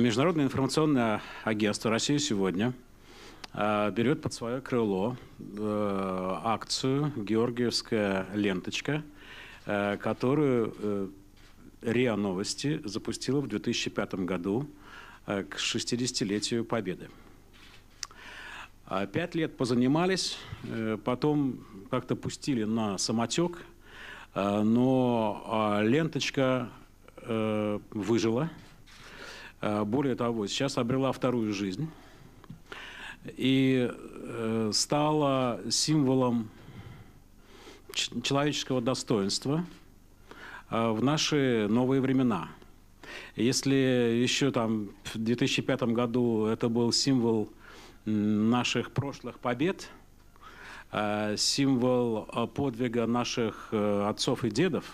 Международное информационное агентство «Россия сегодня» берет под свое крыло акцию «Георгиевская ленточка», которую РИА Новости запустила в 2005 году к 60-летию Победы. Пять лет позанимались, потом как-то пустили на самотек, но ленточка выжила. Более того, сейчас обрела вторую жизнь и стала символом человеческого достоинства в наши новые времена. Если еще там в 2005 году это был символ наших прошлых побед, символ подвига наших отцов и дедов,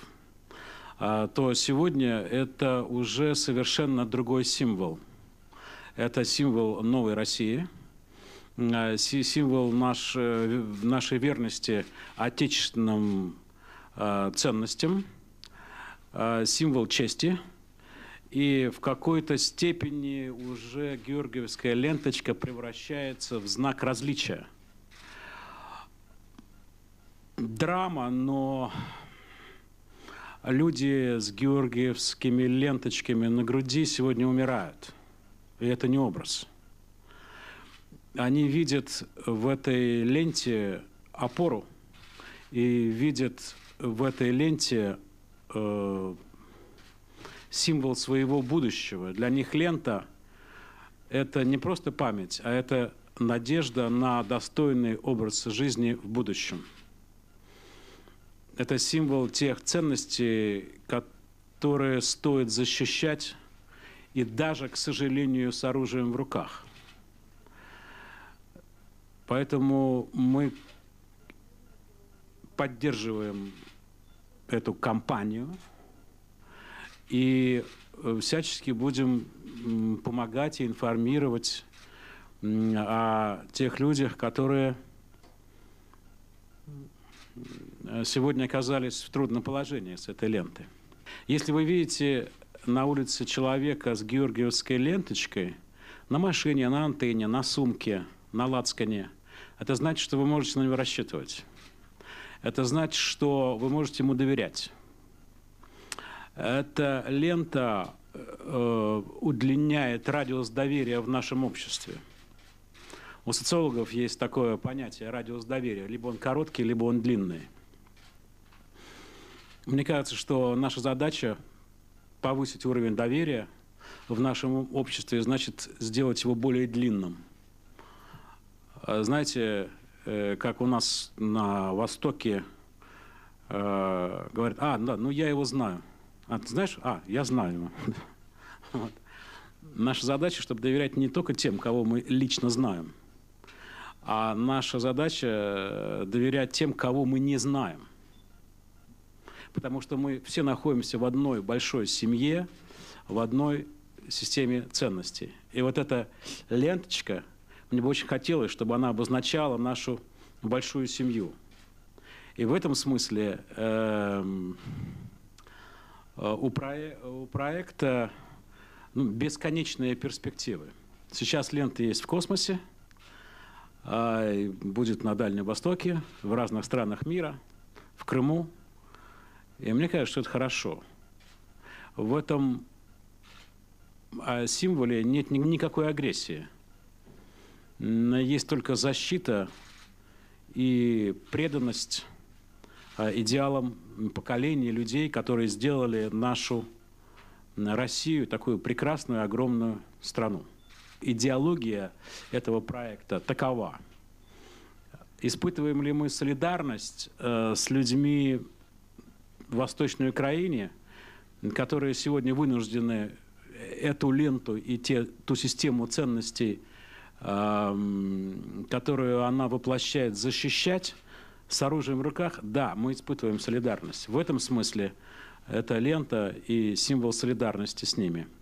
то сегодня это уже совершенно другой символ. Это символ новой России, символ наш, нашей верности отечественным ценностям, символ чести – и в какой-то степени уже георгиевская ленточка превращается в знак различия. Драма, но люди с георгиевскими ленточками на груди сегодня умирают. И это не образ. Они видят в этой ленте опору и видят в этой ленте э, символ своего будущего. Для них лента – это не просто память, а это надежда на достойный образ жизни в будущем. Это символ тех ценностей, которые стоит защищать и даже, к сожалению, с оружием в руках. Поэтому мы поддерживаем эту кампанию – и э, всячески будем помогать и информировать о тех людях, которые сегодня оказались в трудном положении с этой лентой. Если вы видите на улице человека с георгиевской ленточкой на машине, на антенне, на сумке, на лацкане, это значит, что вы можете на него рассчитывать. Это значит, что вы можете ему доверять. Эта лента э, удлиняет радиус доверия в нашем обществе. У социологов есть такое понятие радиус доверия. Либо он короткий, либо он длинный. Мне кажется, что наша задача повысить уровень доверия в нашем обществе, значит, сделать его более длинным. А знаете, э, как у нас на Востоке э, говорят, а, да, ну я его знаю – а, ты знаешь? А, я знаю его. вот. Наша задача, чтобы доверять не только тем, кого мы лично знаем, а наша задача э, доверять тем, кого мы не знаем. Потому что мы все находимся в одной большой семье, в одной системе ценностей. И вот эта ленточка, мне бы очень хотелось, чтобы она обозначала нашу большую семью. И в этом смысле э, Э, у, про, у проекта ну, бесконечные перспективы. Сейчас лента есть в космосе, а, будет на Дальнем Востоке, в разных странах мира, в Крыму. И мне кажется, что это хорошо. В этом а, символе нет никакой агрессии. Есть только защита и преданность а, идеалам поколения людей, которые сделали нашу Россию такую прекрасную, огромную страну. Идеология этого проекта такова. Испытываем ли мы солидарность э, с людьми Восточной Украине, которые сегодня вынуждены эту ленту и те, ту систему ценностей, э, которую она воплощает, защищать, с оружием в руках, да, мы испытываем солидарность. В этом смысле эта лента и символ солидарности с ними –